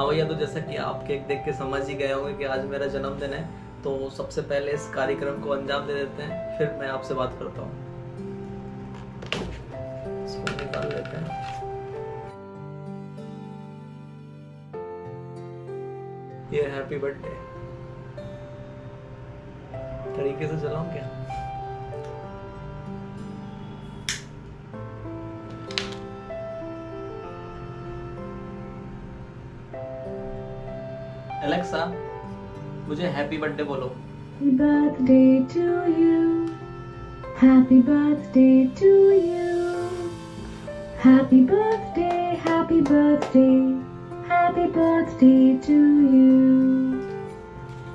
हाँ भैया तो जैसा कि आप केक देख के समझ ही गए होंगे कि आज मेरा जन्मदिन है तो सबसे पहले इस कार्यक्रम को अंजाम दे देते हैं, फिर मैं आपसे बात करता हूँ। ये हैप्पी बर्थडे तरीके से चलाऊं क्या? एलेक्सा मुझे हैप्पी बर्थडे बोलो। Happy birthday to you happy birthday to you happy birthday happy birthday happy birthday to you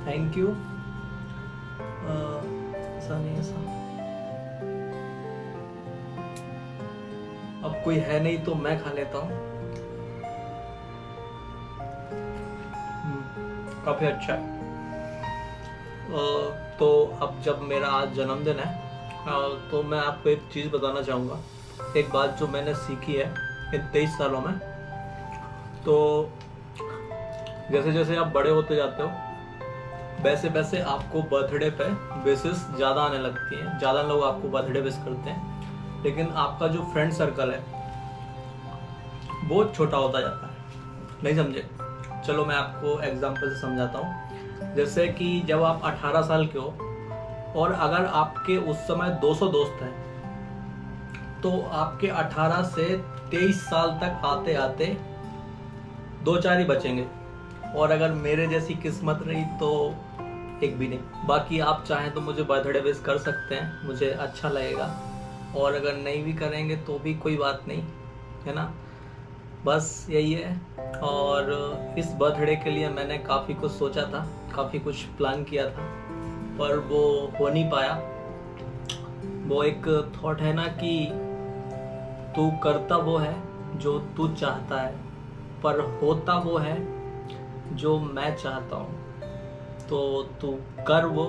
thank you ऐसा नहीं ऐसा अब कोई है नहीं तो मैं खा लेता हूँ। काफ़ी अच्छा है। तो अब जब मेरा आज जन्मदिन है तो मैं आपको एक चीज़ बताना चाहूँगा। एक बात जो मैंने सीखी है इन तेईस सालों में। तो जैसे जैसे आप बड़े होते जाते हो वैसे वैसे आपको बर्थडे पे बेसिस ज़्यादा आने लगती हैं। ज़्यादा लोग आपको बर्थडे विश करते हैं। लेकिन आपका जो फ्रेंड सर्कल है, वो छोटा होता जाता है। नहीं समझे? चलो मैं आपको एग्जांपल से समझाता हूँ। जैसे कि जब आप 18 साल के हो और अगर आपके उस समय 200 दोस्त हैं तो आपके 18 से 23 साल तक आते आते दो चार ही बचेंगे। और अगर मेरे जैसी किस्मत रही तो एक भी नहीं। बाकी आप चाहें तो मुझे बर्थडे विश कर सकते हैं, मुझे अच्छा लगेगा। और अगर नहीं भी करेंगे तो भी कोई बात नहीं, है ना? बस यही है। और इस बर्थडे के लिए मैंने काफ़ी कुछ सोचा था, काफ़ी कुछ प्लान किया था, पर वो हो नहीं पाया। वो एक थॉट है ना कि तू करता वो है जो तू चाहता है, पर होता वो है जो मैं चाहता हूँ। तो तू कर वो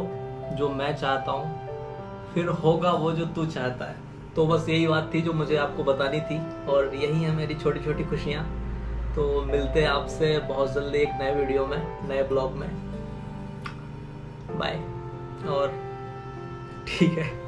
जो मैं चाहता हूँ, फिर होगा वो जो तू चाहता है। तो बस यही बात थी जो मुझे आपको बतानी थी, और यही है मेरी छोटी छोटी खुशियाँ। तो मिलते हैं आपसे बहुत जल्दी एक नए वीडियो में, नए ब्लॉग में। बाय और ठीक है।